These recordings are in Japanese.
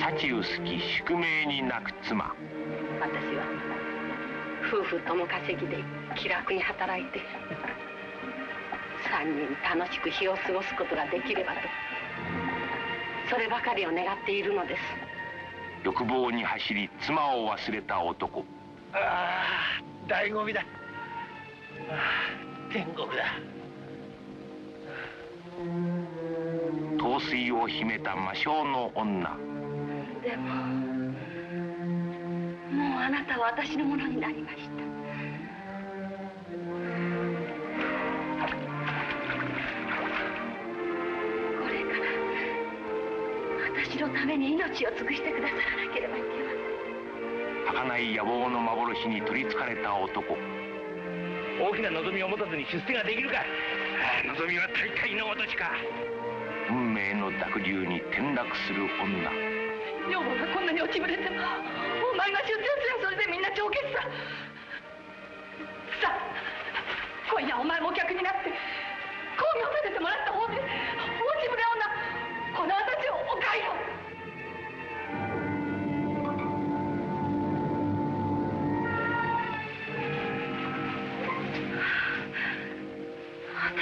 幸薄き宿命に泣く妻。私は夫婦共稼ぎで気楽に働いて3人楽しく日を過ごすことができればとそればかりを願っているのです。欲望に走り妻を忘れた男。ああ醍醐味だ。天国だ。陶酔を秘めた魔性の女でももうあなたは私のものになりました。これから私のために命を尽くしてくださらなければいけません。儚い野望の幻に取りつかれた男。大きな望みを持たずに出世ができるか。望みは大海の落としか。運命の濁流に転落する女女房がこんなに落ちぶれてもお前が出世すればそれでみんな帳消しささあ今夜お前もお客になって興味を立ててもらった方で落ちぶれ女この私をお買いよ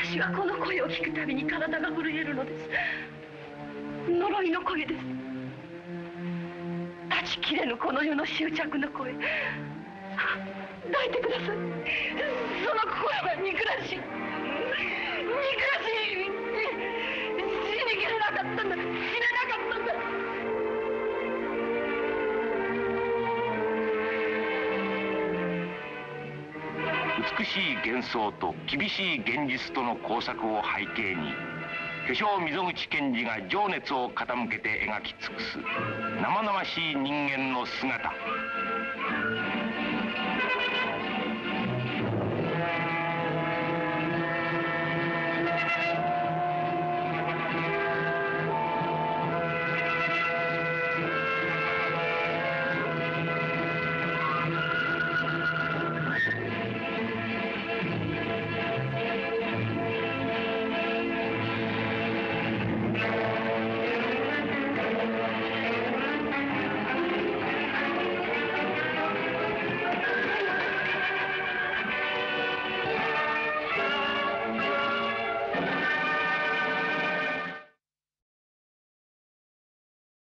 私はこの声を聞くたびに体が震えるのです。呪いの声です。ち切れぬこの世の執着の声。抱いてください。その声は憎らしい。憎らしい。死にきれなかったんだ。死ねなかったんだ。美しい幻想と厳しい現実との交錯を背景に巨匠溝口賢治が情熱を傾けて描き尽くす生々しい人間の姿。